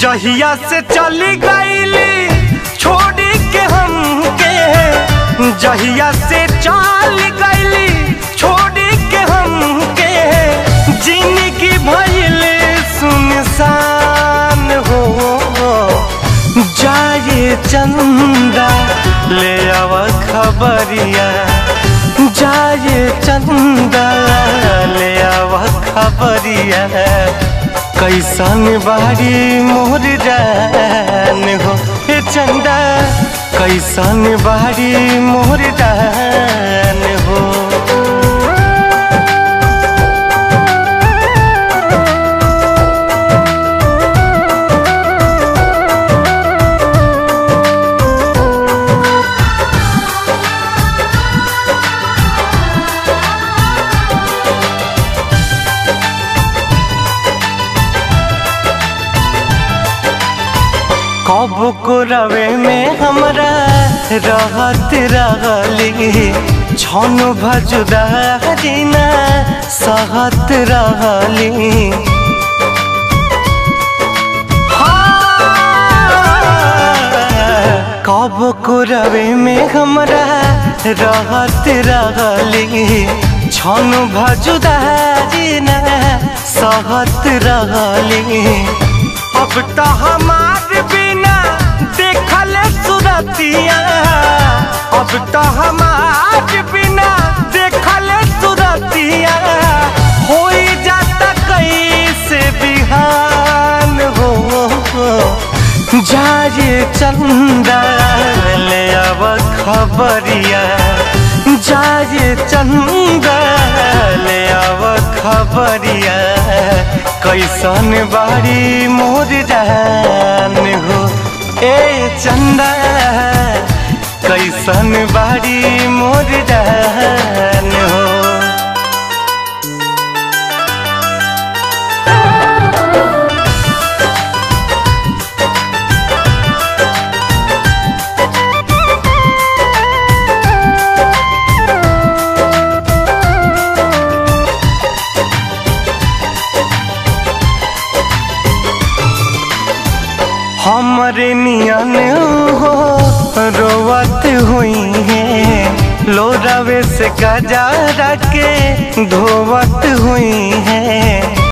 जहिया से चली गईली, छोड़ी के हमके जहिया से चल गईली, छोड़ी के हमके ज़िंदगी भइल सुनसान हो। जाए चंदा, ले आव खबरिया। जाए चंदा, ले आव खबरिया। कैसन बारी मोर जान हो चंदा कैसन बारी कब को में हमरा रहत रहली? छन भजुदारी ना सहत रहली। कब को में हमरा रहत रहली? छन भजुदारी ना सहत रहली। अब तो हमार बिना देखल सुरतिया। अब तो हमार बिना देखल सुरतिया। हो जाता कैसे बिहान हो? जाए चंदा ले अब खबरिया। जाए चंदा खबरिया। कैसन बारी मोर जान हो ए चंदा। कैसन बारी मोर जान हमरे नियन हो रोवत हुई है। लोरावे से गजा के धोवत हुई